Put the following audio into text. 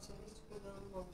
其实，除了我们。